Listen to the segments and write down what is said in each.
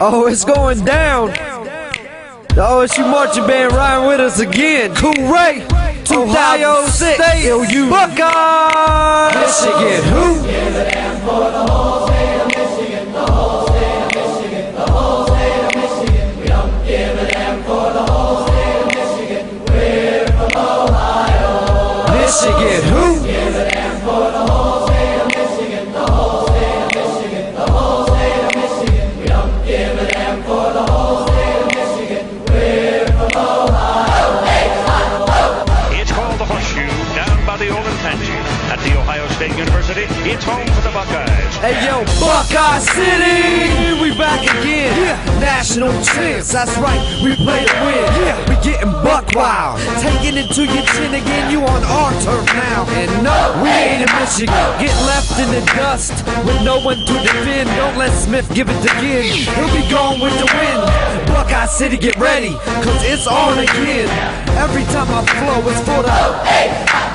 Oh, it's going down. Oh, the OSU marching band riding with us again. Cool Ray, Ohio State, LU Buckeyes, Michigan. Who? At the Ohio State University. It's home for the Buckeyes. Hey yo, Buckeye City, we back again. Yeah. National champs, that's right, we play to win. Yeah. We getting buck wild, taking it to your chin again. You on our turf now, and no, we ain't in Michigan. Get left in the dust with no one to defend. Don't let Smith give it again. He'll be gone with the wind. Buckeye City, get ready, cause it's on again. Every time I flow, it's for the.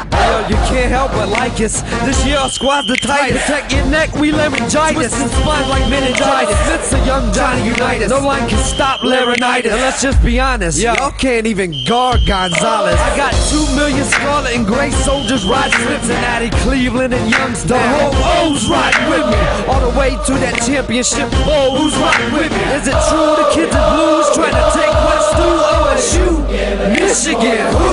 Yo, you can't help but like us. This year our squad's the tightest. Protect your neck, we Laurinaitis. Twisting spines like meningitis. It's a young Johnny Unitas. No line can stop Laurinaitis. And let's just be honest, y'all can't even guard Gonzalez. I got two million scarlet and gray soldiers riding Cincinnati, Cleveland, and Youngstown. The whole O's riding with me. All the way to that championship bowl. Who's riding with me? Is it true the kids in blues trying to take what's through OSU? Michigan, who?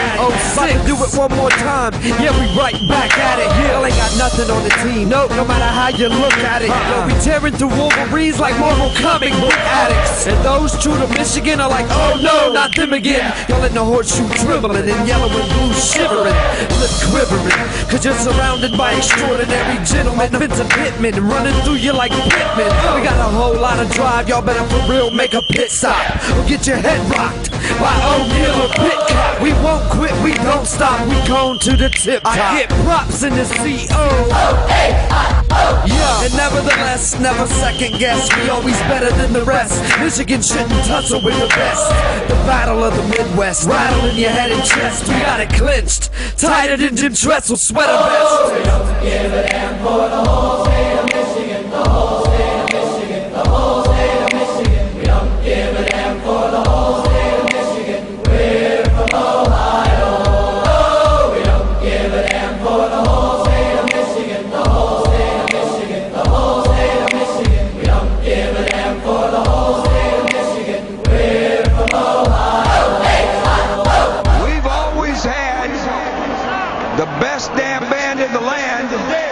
Oh, about to do it one more time. Yeah, we right back at it. Yeah, ain't got nothing on the team. No, no matter how you look at it. Yo, we tearing through Wolverines like Marvel comic book addicts. And those true to Michigan are like, oh no, not them again. Y'all in the horseshoe trembling and yellow and blue shivering, lip quivering. Cause you're surrounded by extraordinary gentlemen. Vincent Pittman running through you like Pittman. We got a whole lot of drive, y'all better for real make a pit stop. Or get your head rocked by O'Neal or Pitcock. We won't quit, we don't stop, we going to the tip top. I get props in the CO. Oh, yeah, and nevertheless, never second guess. We always better than the rest. Michigan shouldn't tussle with the best. The battle of the Midwest, rattling your head and chest. We got it clinched, tighter than Jim Tressel sweater vest. We've always had the the best damn band in the land.